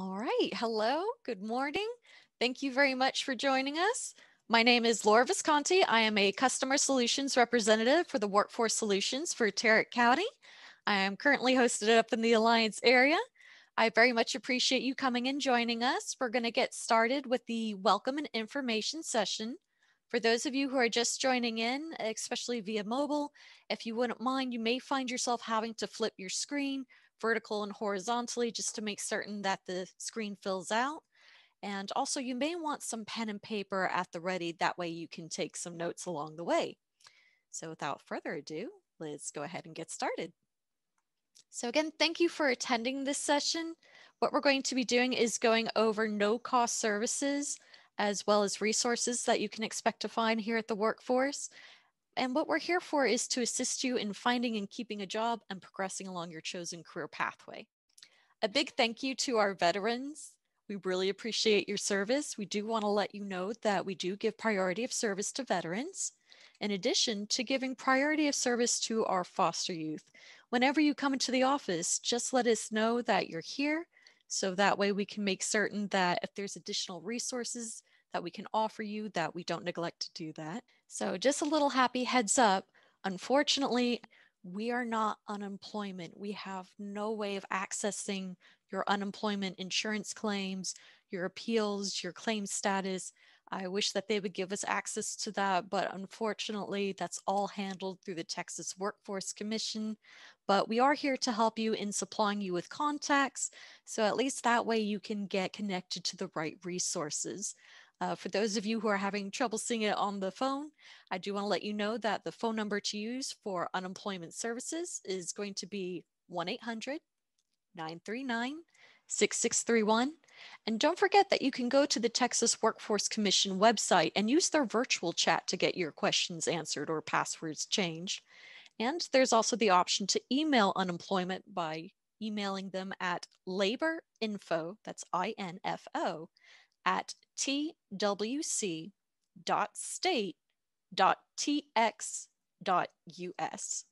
All right. Hello. Good morning. Thank you very much for joining us. My name is Laura Visconti. I am a customer solutions representative for the Workforce Solutions for Tarrant County. I am currently hosted up in the Alliance area. I very much appreciate you coming and joining us. We're going to get started with the welcome and information session. For those of you who are just joining in, especially via mobile, if you wouldn't mind, you may find yourself having to flip your screen vertical and horizontally just to make certain that the screen fills out. And also you may want some pen and paper at the ready. That way you can take some notes along the way. So without further ado, let's go ahead and get started. So again, thank you for attending this session. What we're going to be doing is going over no cost services as well as resources that you can expect to find here at the workforce. And what we're here for is to assist you in finding and keeping a job and progressing along your chosen career pathway. A big thank you to our veterans. We really appreciate your service. We do want to let you know that we do give priority of service to veterans, in addition to giving priority of service to our foster youth. Whenever you come into the office, just let us know that you're here. So that way we can make certain that if there's additional resources that we can offer you that we don't neglect to do that. So just a little happy heads up. Unfortunately, we are not unemployment. We have no way of accessing your unemployment insurance claims, your appeals, your claim status. I wish that they would give us access to that, but unfortunately, that's all handled through the Texas Workforce Commission. But we are here to help you in supplying you with contacts. So at least that way you can get connected to the right resources. Uh, for those of you who are having trouble seeing it on the phone, I do want to let you know that the phone number to use for unemployment services is going to be 1 800 939 6631. And don't forget that you can go to the Texas Workforce Commission website and use their virtual chat to get your questions answered or passwords changed. And there's also the option to email unemployment by emailing them at laborinfo, that's I N F O, at twc.state.tx.us.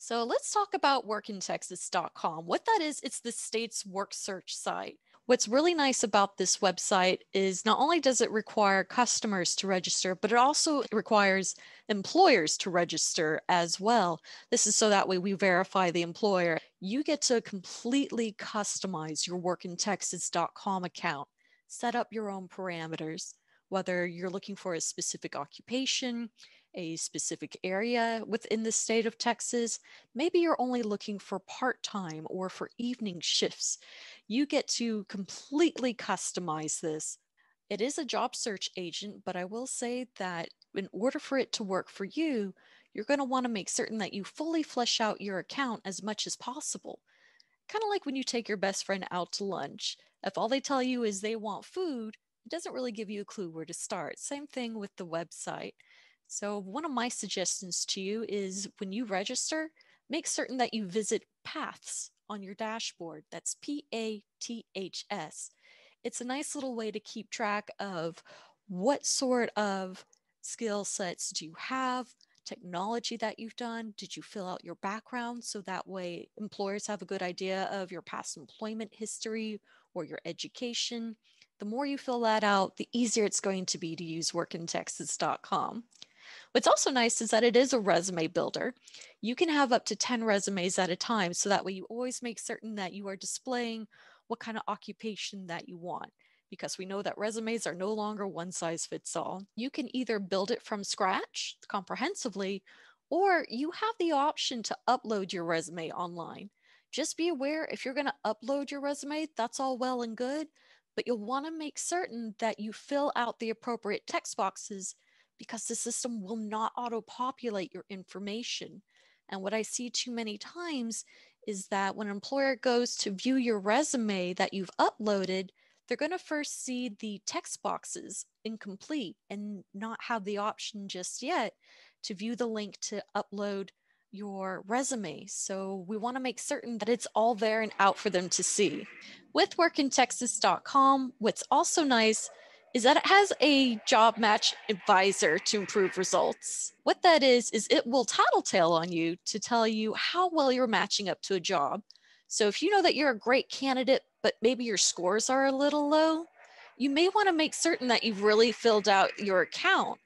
So let's talk about workintexas.com. What that is, it's the state's work search site. What's really nice about this website is not only does it require customers to register, but it also requires employers to register as well. This is so that way we verify the employer. You get to completely customize your workintexas.com account set up your own parameters, whether you're looking for a specific occupation, a specific area within the state of Texas. Maybe you're only looking for part time or for evening shifts. You get to completely customize this. It is a job search agent, but I will say that in order for it to work for you, you're going to want to make certain that you fully flesh out your account as much as possible. Kind of like when you take your best friend out to lunch. If all they tell you is they want food, it doesn't really give you a clue where to start. Same thing with the website. So, one of my suggestions to you is when you register, make certain that you visit Paths on your dashboard. That's P A T H S. It's a nice little way to keep track of what sort of skill sets do you have, technology that you've done? Did you fill out your background so that way employers have a good idea of your past employment history or your education. The more you fill that out, the easier it's going to be to use workintexas.com. What's also nice is that it is a resume builder. You can have up to 10 resumes at a time, so that way you always make certain that you are displaying what kind of occupation that you want because we know that resumes are no longer one size fits all. You can either build it from scratch comprehensively, or you have the option to upload your resume online. Just be aware if you're going to upload your resume, that's all well and good, but you'll want to make certain that you fill out the appropriate text boxes because the system will not auto populate your information. And what I see too many times is that when an employer goes to view your resume that you've uploaded, they're going to first see the text boxes incomplete and not have the option just yet to view the link to upload your resume. So we want to make certain that it's all there and out for them to see. With workintexas.com, what's also nice is that it has a job match advisor to improve results. What that is, is it will tattletale on you to tell you how well you're matching up to a job. So if you know that you're a great candidate, but maybe your scores are a little low, you may want to make certain that you've really filled out your account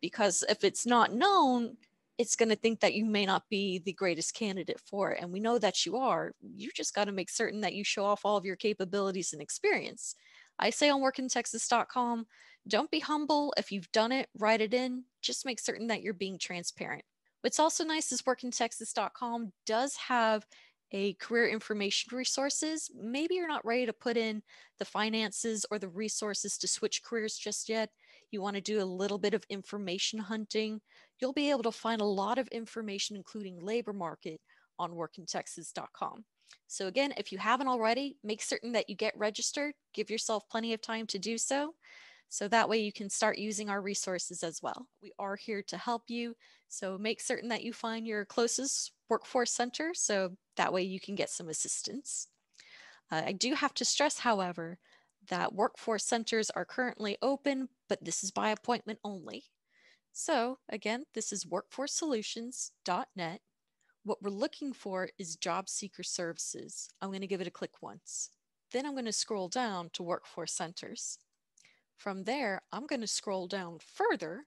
because if it's not known, it's going to think that you may not be the greatest candidate for it. And we know that you are. You just got to make certain that you show off all of your capabilities and experience. I say on workintexas.com, don't be humble. If you've done it, write it in. Just make certain that you're being transparent. What's also nice is workintexas.com does have a career information resources. Maybe you're not ready to put in the finances or the resources to switch careers just yet. You want to do a little bit of information hunting. You'll be able to find a lot of information, including labor market, on workintexas.com. So again, if you haven't already, make certain that you get registered. Give yourself plenty of time to do so. So that way you can start using our resources as well. We are here to help you. So make certain that you find your closest workforce center. So that way you can get some assistance. Uh, I do have to stress, however, that workforce centers are currently open, but this is by appointment only. So again, this is workforcesolutions.net. What we're looking for is job seeker services. I'm going to give it a click once. Then I'm going to scroll down to workforce centers. From there, I'm going to scroll down further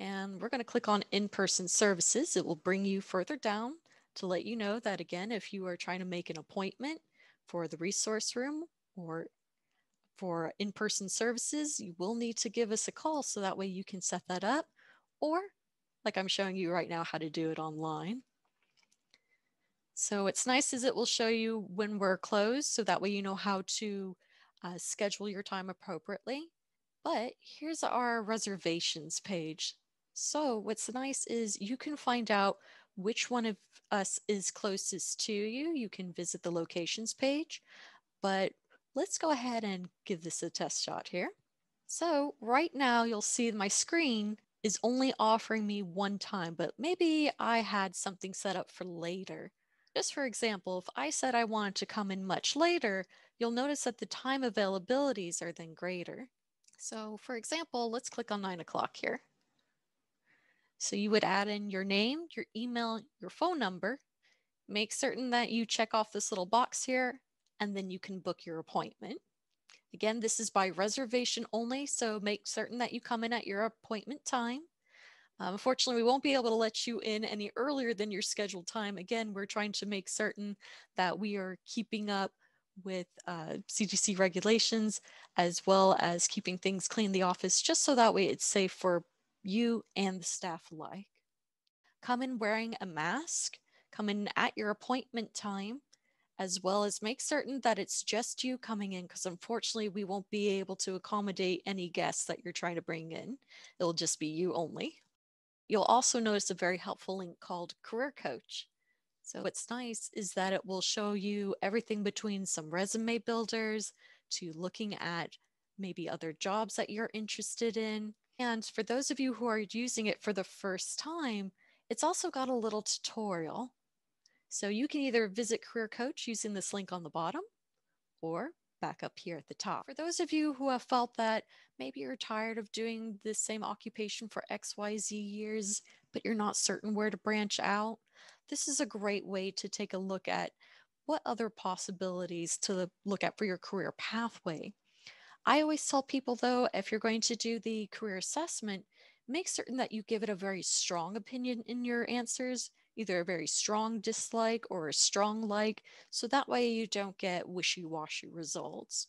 and we're going to click on in-person services. It will bring you further down to let you know that again, if you are trying to make an appointment for the resource room or for in-person services, you will need to give us a call so that way you can set that up or like I'm showing you right now how to do it online. So what's nice is it will show you when we're closed so that way you know how to uh, schedule your time appropriately. But here's our reservations page. So what's nice is you can find out which one of us is closest to you. You can visit the locations page, but let's go ahead and give this a test shot here. So right now you'll see my screen is only offering me one time, but maybe I had something set up for later. Just for example, if I said I wanted to come in much later, you'll notice that the time availabilities are then greater. So for example, let's click on nine o'clock here. So you would add in your name, your email, your phone number, make certain that you check off this little box here, and then you can book your appointment. Again, this is by reservation only, so make certain that you come in at your appointment time. Um, unfortunately, we won't be able to let you in any earlier than your scheduled time. Again, we're trying to make certain that we are keeping up with uh, CDC regulations as well as keeping things clean in the office, just so that way it's safe for you and the staff alike. Come in wearing a mask, come in at your appointment time, as well as make certain that it's just you coming in, because unfortunately, we won't be able to accommodate any guests that you're trying to bring in. It'll just be you only. You'll also notice a very helpful link called Career Coach. So, what's nice is that it will show you everything between some resume builders to looking at maybe other jobs that you're interested in, and for those of you who are using it for the first time, it's also got a little tutorial. So you can either visit Career Coach using this link on the bottom or back up here at the top. For those of you who have felt that maybe you're tired of doing the same occupation for XYZ years, but you're not certain where to branch out, this is a great way to take a look at what other possibilities to look at for your career pathway. I always tell people though, if you're going to do the career assessment, make certain that you give it a very strong opinion in your answers, either a very strong dislike or a strong like, so that way you don't get wishy washy results.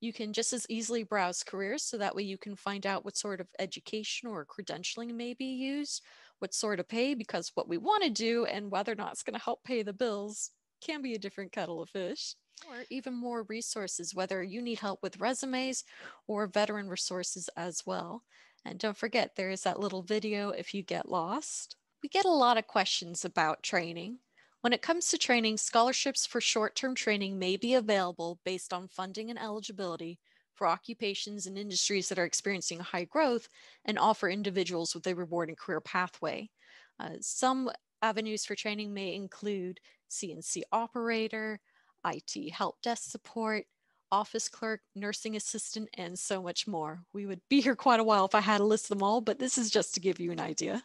You can just as easily browse careers so that way you can find out what sort of education or credentialing may be used, what sort of pay, because what we want to do and whether or not it's going to help pay the bills can be a different kettle of fish or even more resources, whether you need help with resumes or veteran resources as well. And don't forget, there is that little video if you get lost. We get a lot of questions about training. When it comes to training, scholarships for short term training may be available based on funding and eligibility for occupations and industries that are experiencing high growth and offer individuals with a rewarding career pathway. Uh, some avenues for training may include CNC operator, IT help desk support, office clerk, nursing assistant, and so much more. We would be here quite a while if I had to list them all, but this is just to give you an idea.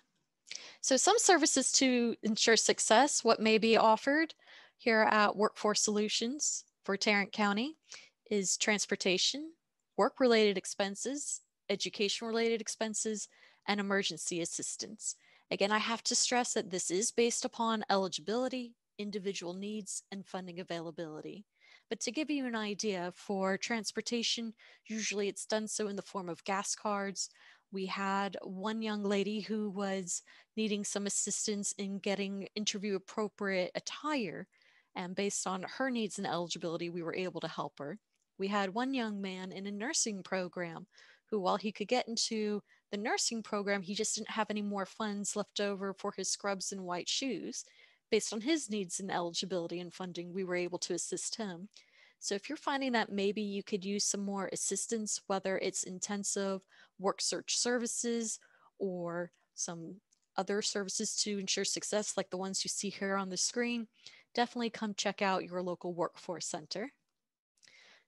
So some services to ensure success, what may be offered. here at Workforce Solutions for Tarrant County is transportation, work related expenses, education related expenses, and emergency assistance. Again, I have to stress that this is based upon eligibility, individual needs, and funding availability. But to give you an idea, for transportation, usually it's done so in the form of gas cards. We had one young lady who was needing some assistance in getting interview appropriate attire. And based on her needs and eligibility, we were able to help her. We had one young man in a nursing program who, while he could get into the nursing program, he just didn't have any more funds left over for his scrubs and white shoes. Based on his needs and eligibility and funding, we were able to assist him. So if you're finding that maybe you could use some more assistance, whether it's intensive work search services or some other services to ensure success, like the ones you see here on the screen, definitely come check out your local workforce center.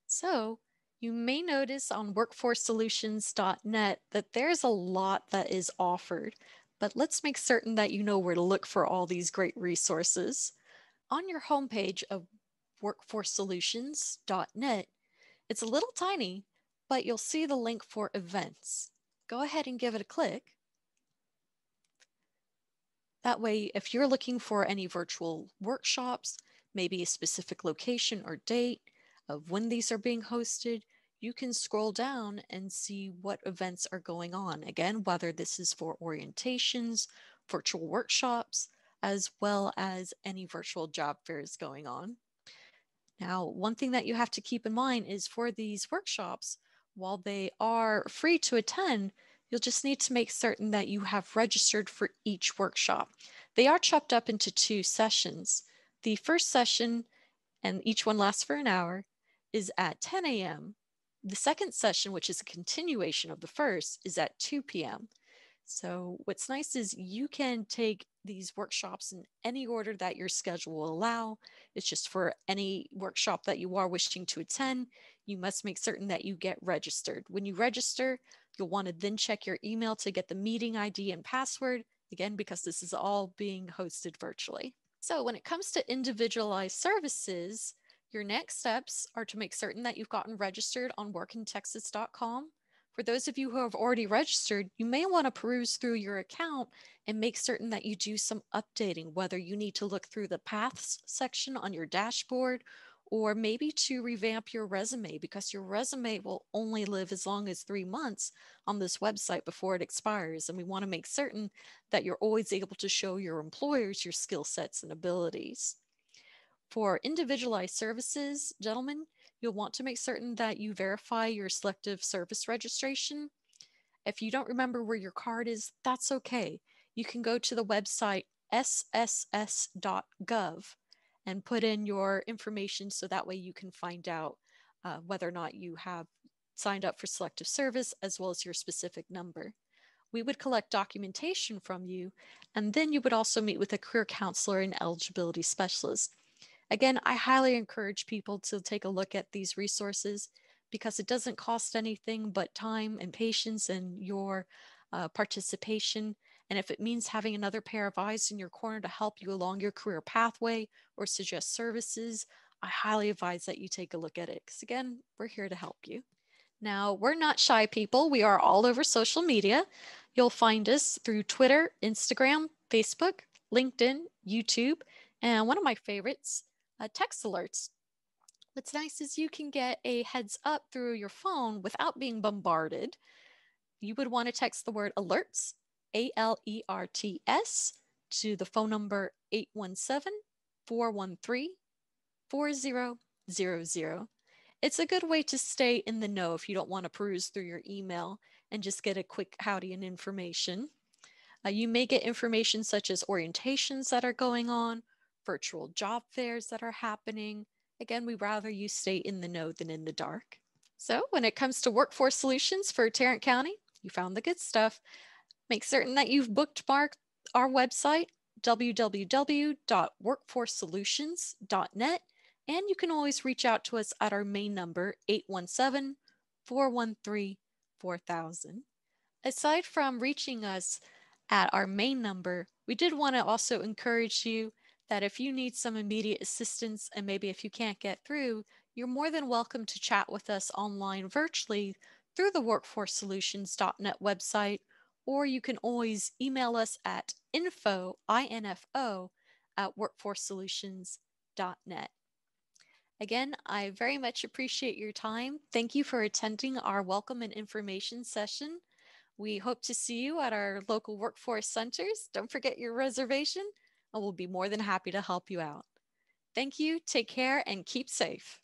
So you may notice on workforcesolutions.net that there's a lot that is offered, but let's make certain that you know where to look for all these great resources. On your homepage of workforcesolutions.net, it's a little tiny, but you'll see the link for events. Go ahead and give it a click. That way, if you're looking for any virtual workshops, maybe a specific location or date of when these are being hosted, you can scroll down and see what events are going on. Again, whether this is for orientations, virtual workshops, as well as any virtual job fairs going on. Now, one thing that you have to keep in mind is for these workshops, while they are free to attend, you'll just need to make certain that you have registered for each workshop. They are chopped up into two sessions. The first session, and each one lasts for an hour, is at 10 a.m. The second session, which is a continuation of the first, is at 2 p.m. So what's nice is you can take these workshops in any order that your schedule will allow. It's just for any workshop that you are wishing to attend, you must make certain that you get registered. When you register, you'll want to then check your email to get the meeting ID and password, again, because this is all being hosted virtually. So when it comes to individualized services, your next steps are to make certain that you've gotten registered on workintexas.com. For those of you who have already registered, you may want to peruse through your account and make certain that you do some updating, whether you need to look through the paths section on your dashboard or maybe to revamp your resume because your resume will only live as long as three months on this website before it expires. And we want to make certain that you're always able to show your employers your skill sets and abilities. For individualized services, gentlemen, you'll want to make certain that you verify your selective service registration. If you don't remember where your card is, that's okay. You can go to the website sss.gov and put in your information so that way you can find out uh, whether or not you have signed up for selective service as well as your specific number. We would collect documentation from you, and then you would also meet with a career counselor and eligibility specialist. Again, I highly encourage people to take a look at these resources because it doesn't cost anything but time and patience and your uh, participation. And if it means having another pair of eyes in your corner to help you along your career pathway or suggest services, I highly advise that you take a look at it because, again, we're here to help you. Now, we're not shy people. We are all over social media. You'll find us through Twitter, Instagram, Facebook, LinkedIn, YouTube, and one of my favorites, uh, text alerts. What's nice is you can get a heads up through your phone without being bombarded. You would want to text the word alerts, A L E R T S, to the phone number 817 413 4000. It's a good way to stay in the know if you don't want to peruse through your email and just get a quick howdy and information. Uh, you may get information such as orientations that are going on, virtual job fairs that are happening. Again, we rather you stay in the know than in the dark. So when it comes to workforce solutions for Tarrant County, you found the good stuff. Make certain that you've bookmarked our website, www.workforcesolutions.net, and you can always reach out to us at our main number, 817 413 4000. Aside from reaching us at our main number, we did want to also encourage you that if you need some immediate assistance and maybe if you can't get through, you're more than welcome to chat with us online virtually through the workforcesolutions.net website, or you can always email us at info, I-N-F-O, at workforcesolutions.net. Again, I very much appreciate your time. Thank you for attending our welcome and information session. We hope to see you at our local workforce centers. Don't forget your reservation, and we'll be more than happy to help you out. Thank you, take care, and keep safe.